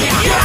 Yeah.